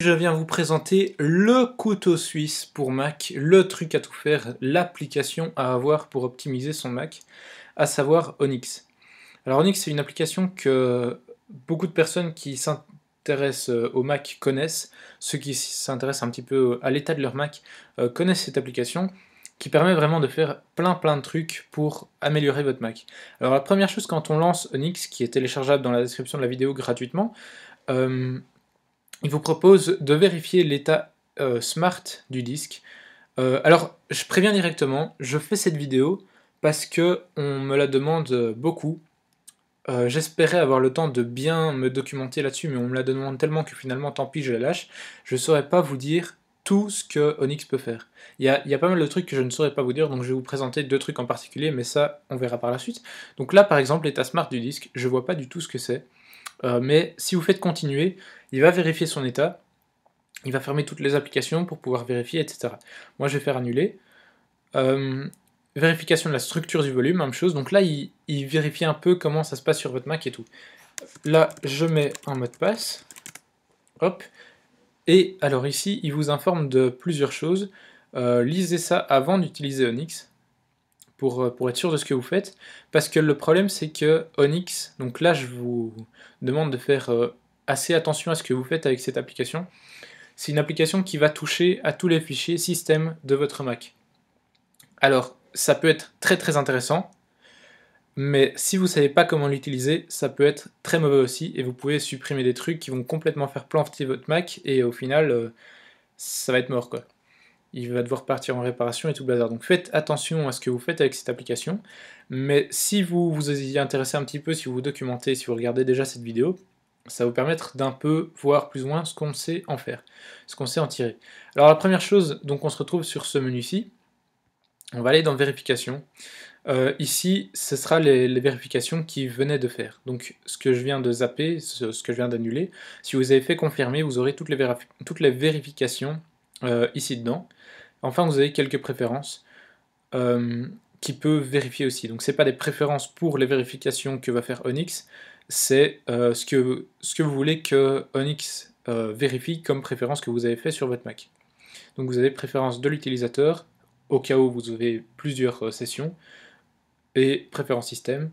Je viens vous présenter le couteau suisse pour Mac, le truc à tout faire, l'application à avoir pour optimiser son Mac, à savoir Onyx. Alors Onyx c'est une application que beaucoup de personnes qui s'intéressent euh, au Mac connaissent, ceux qui s'intéressent un petit peu à l'état de leur Mac euh, connaissent cette application qui permet vraiment de faire plein plein de trucs pour améliorer votre Mac. Alors la première chose quand on lance Onyx, qui est téléchargeable dans la description de la vidéo gratuitement, euh, il vous propose de vérifier l'état euh, smart du disque. Euh, alors, je préviens directement, je fais cette vidéo parce que on me la demande beaucoup. Euh, j'espérais avoir le temps de bien me documenter là-dessus, mais on me la demande tellement que finalement, tant pis, je la lâche. Je ne saurais pas vous dire tout ce que Onyx peut faire. Il y, a, pas mal de trucs que je ne saurais pas vous dire, donc je vais vous présenter deux trucs en particulier, mais ça, on verra par la suite. Donc là, par exemple, l'état smart du disque, je vois pas du tout ce que c'est. Euh, mais si vous faites continuer, il va vérifier son état, il va fermer toutes les applications pour pouvoir vérifier, etc. Moi, je vais faire annuler. Euh, vérification de la structure du volume, même chose. Donc là, il, vérifie un peu comment ça se passe sur votre Mac et tout. Là, je mets un mot de passe. Hop. Et alors ici, il vous informe de plusieurs choses. Euh, lisez ça avant d'utiliser Onyx. Euh, pour, être sûr de ce que vous faites. Parce que le problème, c'est que Onyx, donc là, je vous demande de faire euh, assez attention à ce que vous faites avec cette application. C'est une application qui va toucher à tous les fichiers système de votre Mac. Alors, ça peut être très très intéressant, mais si vous ne savez pas comment l'utiliser, ça peut être très mauvais aussi, et vous pouvez supprimer des trucs qui vont complètement faire planter votre Mac, et au final, euh, ça va être mort quoi il va devoir partir en réparation et tout le bazar. Donc faites attention à ce que vous faites avec cette application. Mais si vous vous y intéressez un petit peu, si vous vous documentez, si vous regardez déjà cette vidéo, ça va vous permettre d'un peu voir plus ou moins ce qu'on sait en faire, ce qu'on sait en tirer. Alors la première chose, donc on se retrouve sur ce menu-ci. On va aller dans vérification. Euh, ici, ce sera les, vérifications qui venaient de faire. Donc ce que je viens de zapper, ce, que je viens d'annuler, si vous avez fait confirmer, vous aurez toutes les, toutes les vérifications euh, ici dedans. Enfin, vous avez quelques préférences euh, qui peuvent vérifier aussi. Donc, ce n'est pas des préférences pour les vérifications que va faire Onyx, c'est euh, ce, que, ce que vous voulez que Onyx vérifie comme préférence que vous avez fait sur votre Mac. Donc, vous avez préférence de l'utilisateur, au cas où vous avez plusieurs sessions, et préférence système.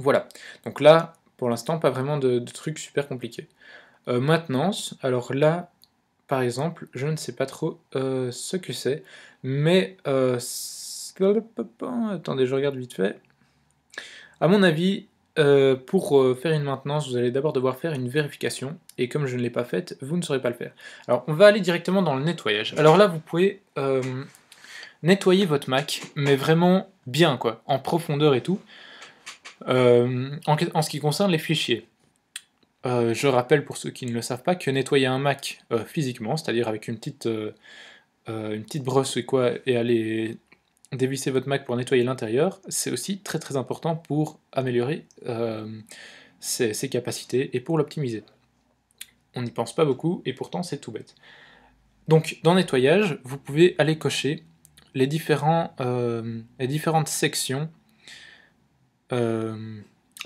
Voilà. Donc là, pour l'instant, pas vraiment de trucs super compliqués. maintenance, alors là, par exemple, je ne sais pas trop euh, ce que c'est, mais... Euh, attendez, je regarde vite fait. À mon avis, euh, pour faire une maintenance, vous allez d'abord devoir faire une vérification, et comme je ne l'ai pas faite, vous ne saurez pas le faire. Alors, on va aller directement dans le nettoyage. Alors là, vous pouvez nettoyer votre Mac, mais vraiment bien, quoi, en profondeur et tout, en ce qui concerne les fichiers. Euh, je rappelle pour ceux qui ne le savent pas que nettoyer un Mac euh, physiquement, c'est-à-dire avec une petite, euh, une petite brosse et quoi, et aller dévisser votre Mac pour nettoyer l'intérieur, c'est aussi très très important pour améliorer ses, ses, capacités et pour l'optimiser. On n'y pense pas beaucoup et pourtant c'est tout bête. Donc dans nettoyage, vous pouvez aller cocher les, différents, les différentes sections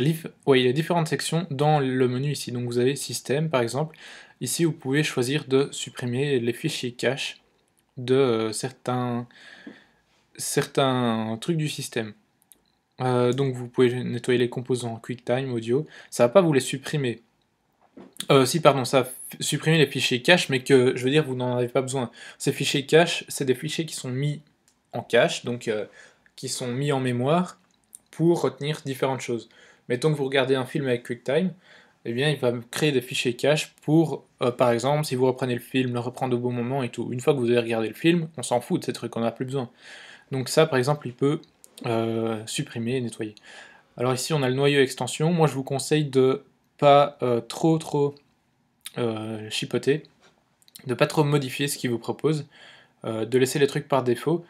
il y a différentes sections dans le menu ici. Donc vous avez système par exemple. Ici vous pouvez choisir de supprimer les fichiers cache de euh, certains, certains trucs du système. Euh, donc vous pouvez nettoyer les composants QuickTime, Audio. Ça va pas vous les supprimer. Euh, si, pardon, ça va supprimer les fichiers cache, mais que, je veux dire, vous n'en avez pas besoin. Ces fichiers cache, c'est des fichiers qui sont mis en cache, donc qui sont mis en mémoire pour retenir différentes choses. Mettons que vous regardez un film avec QuickTime, eh bien, il va créer des fichiers cache pour, euh, par exemple, si vous reprenez le film, le reprendre au bon moment et tout. Une fois que vous avez regardé le film, on s'en fout de ces trucs, on n'en a plus besoin. Donc ça, par exemple, il peut euh, supprimer et nettoyer. Alors ici, on a le noyau extension. Moi, je vous conseille de pas euh, trop, trop chipoter, de pas trop modifier ce qu'il vous propose, de laisser les trucs par défaut.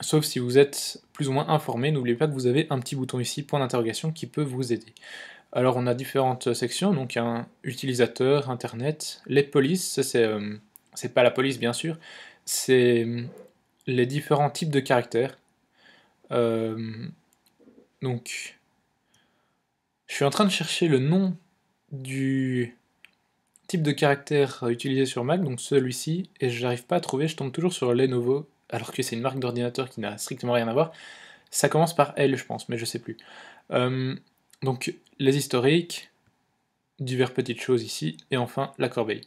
Sauf si vous êtes plus ou moins informé, n'oubliez pas que vous avez un petit bouton ici, point d'interrogation, qui peut vous aider. Alors on a différentes sections, donc un utilisateur, internet, les polices, ça c'est euh, pas la police bien sûr, c'est euh, les différents types de caractères. Euh, donc je suis en train de chercher le nom du type de caractère utilisé sur Mac, donc celui-ci, et je n'arrive pas à trouver, je tombe toujours sur Lenovo, alors que c'est une marque d'ordinateur qui n'a strictement rien à voir. Ça commence par L, je pense, mais je sais plus. Euh, donc les historiques, divers petites choses ici, et enfin la corbeille.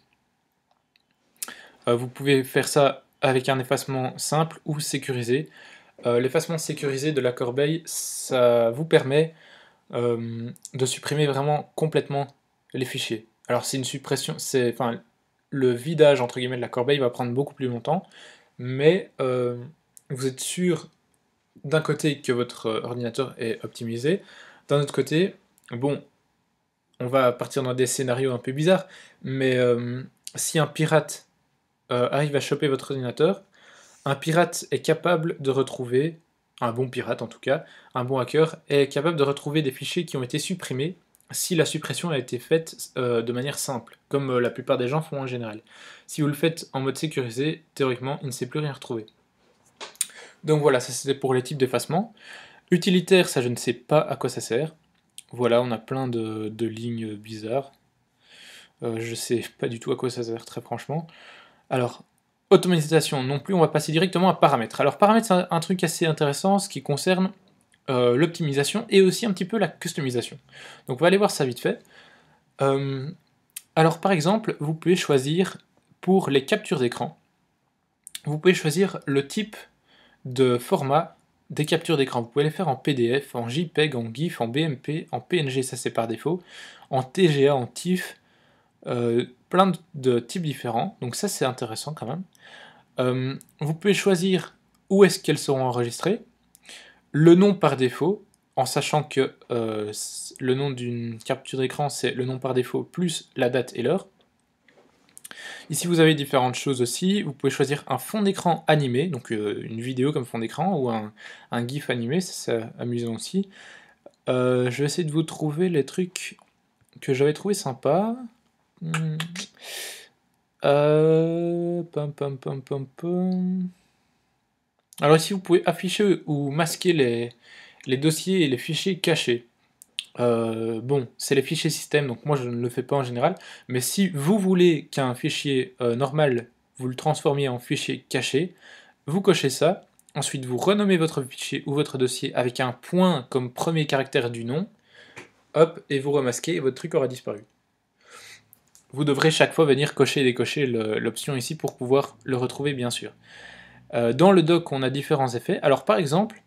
Euh, vous pouvez faire ça avec un effacement simple ou sécurisé. Euh, l'effacement sécurisé de la corbeille, ça vous permet de supprimer vraiment complètement les fichiers. Alors c'est une suppression, c'est, enfin, le vidage entre guillemets de la corbeille va prendre beaucoup plus longtemps, mais vous êtes sûr d'un côté que votre ordinateur est optimisé, d'un autre côté, bon, on va partir dans des scénarios un peu bizarres, mais euh, si un pirate euh, arrive à choper votre ordinateur, un pirate est capable de retrouver, un bon pirate en tout cas, un bon hacker, est capable de retrouver des fichiers qui ont été supprimés si la suppression a été faite euh, de manière simple, comme la plupart des gens font en général. Si vous le faites en mode sécurisé, théoriquement, il ne sait plus rien retrouver. Donc voilà, ça c'était pour les types d'effacement. Utilitaire, ça je ne sais pas à quoi ça sert. Voilà, on a plein de, lignes bizarres. Euh, je sais pas du tout à quoi ça sert, très franchement. Alors, automatisation non plus, on va passer directement à paramètres. Alors, paramètres, c'est un, truc assez intéressant, ce qui concerne euh, l'optimisation et aussi un petit peu la customisation. Donc, on va aller voir ça vite fait. Euh, alors, par exemple, vous pouvez choisir pour les captures d'écran, vous pouvez choisir le type de format des captures d'écran. Vous pouvez les faire en PDF, en JPEG, en GIF, en BMP, en PNG, ça c'est par défaut, en TGA, en TIFF, euh, plein de, types différents. Donc ça c'est intéressant quand même. Vous pouvez choisir où est-ce qu'elles seront enregistrées, le nom par défaut, en sachant que euh, le nom d'une capture d'écran c'est le nom par défaut plus la date et l'heure. Ici, vous avez différentes choses aussi. Vous pouvez choisir un fond d'écran animé, donc euh, une vidéo comme fond d'écran, ou un, GIF animé, c'est amusant aussi. Euh, je vais essayer de vous trouver les trucs que j'avais trouvé sympas. Hmm. Alors ici, vous pouvez afficher ou masquer les, dossiers et les fichiers cachés. Euh, bon, c'est les fichiers système, donc moi je ne le fais pas en général, mais si vous voulez qu'un fichier euh, normal, vous le transformiez en fichier caché, vous cochez ça, ensuite vous renommez votre fichier ou votre dossier avec un point comme premier caractère du nom, hop, et vous remasquez, et votre truc aura disparu. Vous devrez chaque fois venir cocher et décocher l'option ici pour pouvoir le retrouver bien sûr. Euh, dans le doc, on a différents effets. Alors par exemple,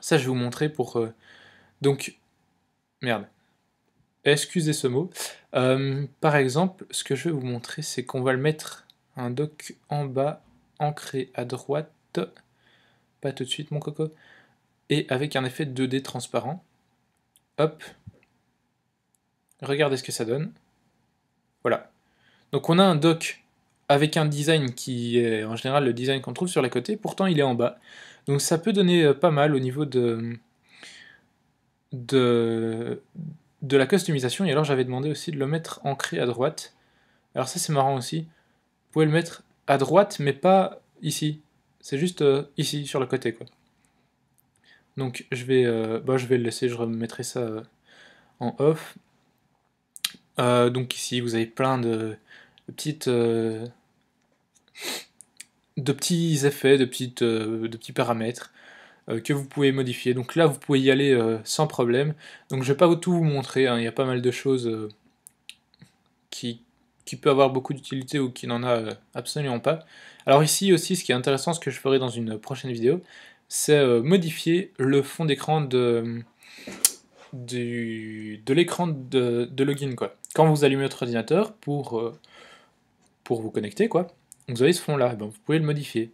ça je vais vous montrer pour... donc Merde. Excusez ce mot. Euh, par exemple, ce que je vais vous montrer, c'est qu'on va le mettre un doc en bas, ancré à droite. Pas tout de suite, mon coco. Et avec un effet 2D transparent. Hop. Regardez ce que ça donne. Voilà. Donc on a un doc avec un design qui est en général le design qu'on trouve sur les côtés, pourtant il est en bas. Donc ça peut donner euh, pas mal au niveau de, de, de la customisation, et alors j'avais demandé aussi de le mettre ancré à droite. Alors ça c'est marrant aussi, vous pouvez le mettre à droite, mais pas ici, c'est juste euh, ici, sur le côté quoi. Donc je vais, euh, bah, je vais le laisser, je remettrai ça en off. donc ici vous avez plein de, petites... de petits effets, de, petites, de petits paramètres. Euh, que vous pouvez modifier. Donc là, vous pouvez y aller euh, sans problème. Donc je vais pas tout vous montrer, hein. il y a pas mal de choses euh, qui, qui peut avoir beaucoup d'utilité ou qui n'en a absolument pas. Alors ici aussi, ce qui est intéressant, ce que je ferai dans une prochaine vidéo, c'est modifier le fond d'écran de, de l'écran de, login. Quoi. Quand vous allumez votre ordinateur pour, pour vous connecter, quoi, vous avez ce fond là, ben, vous pouvez le modifier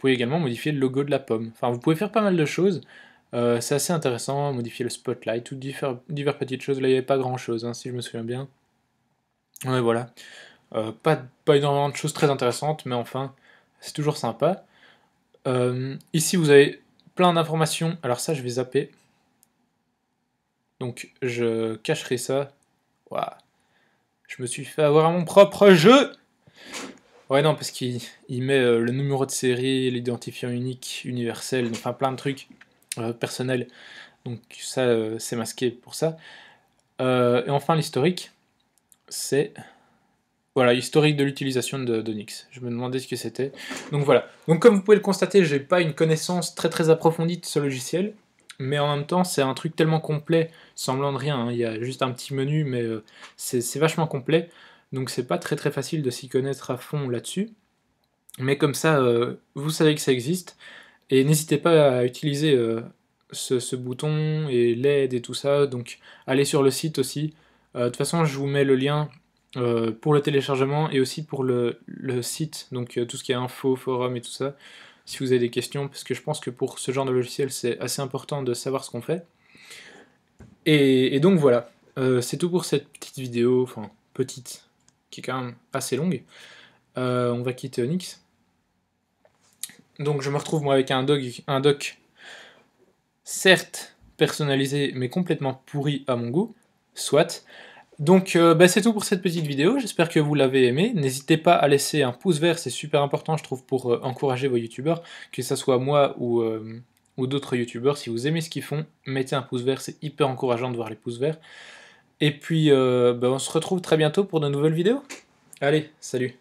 pouvez également modifier le logo de la pomme. Enfin, vous pouvez faire pas mal de choses. Euh, c'est assez intéressant, modifier le spotlight, toutes diverses, petites choses. Là, il n'y avait pas grand chose, hein, si je me souviens bien. Ouais, voilà. Euh, pas, pas énormément de choses très intéressantes, mais enfin, c'est toujours sympa. Euh, ici, vous avez plein d'informations. Alors ça, je vais zapper. Donc, je cacherai ça. Waouh. Je me suis fait avoir à mon propre jeu Ouais, non, parce qu'il met euh, le numéro de série, l'identifiant unique, universel, enfin plein de trucs euh, personnels. Donc ça, euh, c'est masqué pour ça. et enfin, l'historique, c'est voilà, historique de l'utilisation d'Onyx. Je me demandais ce que c'était. Donc voilà. Donc comme vous pouvez le constater, j'ai pas une connaissance très très approfondie de ce logiciel, mais en même temps, c'est un truc tellement complet, semblant de rien. Hein. Il y a juste un petit menu, mais c'est vachement complet. Donc c'est pas très très facile de s'y connaître à fond là-dessus. Mais comme ça, euh, vous savez que ça existe. Et n'hésitez pas à utiliser euh, ce, bouton et l'aide et tout ça. Donc allez sur le site aussi. de toute façon, je vous mets le lien euh, pour le téléchargement et aussi pour le, site, donc euh, tout ce qui est info, forum et tout ça, si vous avez des questions, parce que je pense que pour ce genre de logiciel, c'est assez important de savoir ce qu'on fait. Et, donc voilà, euh, c'est tout pour cette petite vidéo, enfin petite, qui est quand même assez longue. on va quitter Onyx. Donc je me retrouve moi avec un, doc, certes personnalisé, mais complètement pourri à mon goût, soit. Donc euh, bah, c'est tout pour cette petite vidéo, j'espère que vous l'avez aimé. N'hésitez pas à laisser un pouce vert, c'est super important je trouve pour euh, encourager vos youtubeurs, que ce soit moi euh, ou d'autres youtubeurs. Si vous aimez ce qu'ils font, mettez un pouce vert, c'est hyper encourageant de voir les pouces verts. Et puis bah, on se retrouve très bientôt pour de nouvelles vidéos. Allez, salut